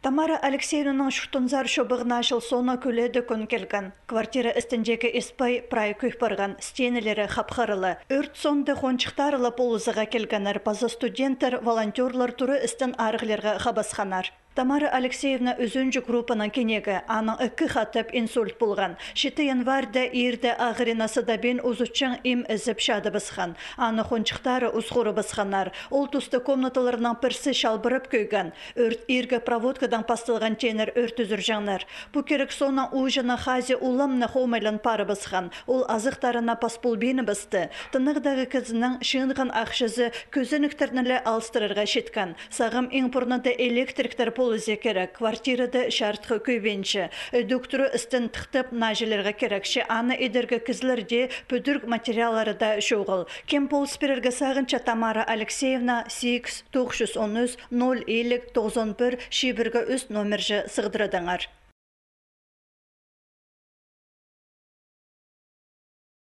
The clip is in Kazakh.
Тамара Алексеевнаның шуhtунзар шобығына жыл сона көледі күн келген. Квартира істіндегі еспай прай барған, стенелері хапхарылы. Өрт сонды қончықтарылы полызыға келгенер, база студенттер, волонтерлар туры істін арғылерға қабасханар. Тамара Алексеевна өзүнчү группаның кенеге, аның үкі хатып инсульт болған. Шеті январда ирде ағыринасы да бен ұзучың им ізіп шады бысқан. Аны хончықтары ұзғыры бысқанар. Ол тұсты комнаталарының пірсі шалбырып көйген. Өрт ирге проводкадан пастылған тенер өрт үзір жаңнар. Бұ керек соның ұжына хази уламны хомайлан пары бысқан. Ол азықтарына паспул бені бысты. Тынығдағы кізінің шыңған ақшызы көзініктернілі алстырырға шеткен. Сағым импорнаты электриктер полызе керек квартирада шартқы көйбенші доктору істін тықтып нажелерге керекші аны едерге кізлерде пүдірг материаллары да шоғыл. Кем полыс берерге сағынша тамара алексеевна 8 913 0 50 91 шибірге үст номержі сығдырыдыңар